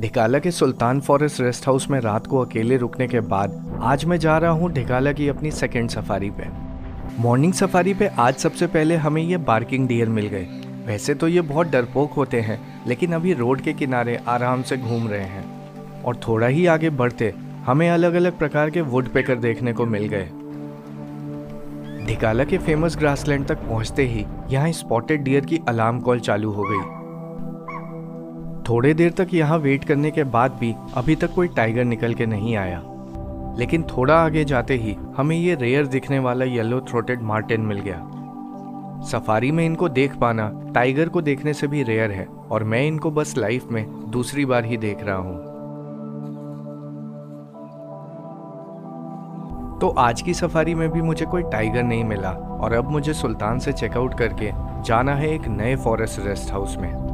ढिकाला के सुल्तान forest rest house में रात को अकेले रुकने के बाद आज मैं जा रहा हूँ ढिकाला की अपनी सेकेंड सफारी पे। मॉर्निंग सफारी पे आज सबसे पहले हमें ये बार्किंग डियर मिल गए। वैसे तो ये बहुत डरपोक होते हैं, लेकिन अभी रोड के किनारे आराम से घूम रहे हैं। और थोड़ा ही आगे बढ़ते, हमें अलग अलग प्रकार के वुड पेकर देखने को मिल गए। ढिकाला के फ़ेमस ग्रासलैंड तक पहुँचते ही यहाँ स्पॉटेड डियर की अलार्म कॉल चालू हो गई। थोड़े देर तक यहाँ वेट करने के बाद भी अभी तक कोई टाइगर निकल के नहीं आया। लेकिन थोड़ा आगे जाते ही हमें ये रेयर दिखने वाला येलो थ्रोटेड मार्टिन मिल गया। सफारी में इनको देख पाना टाइगर को देखने से भी रेयर है और मैं इनको बस लाइफ में दूसरी बार ही देख रहा हूँ। तो आज की सफारी में भी मुझे कोई टाइगर नहीं मिला और अब मुझे सुल्तान से चेकआउट करके जाना है एक नए फॉरेस्ट रेस्ट हाउस में।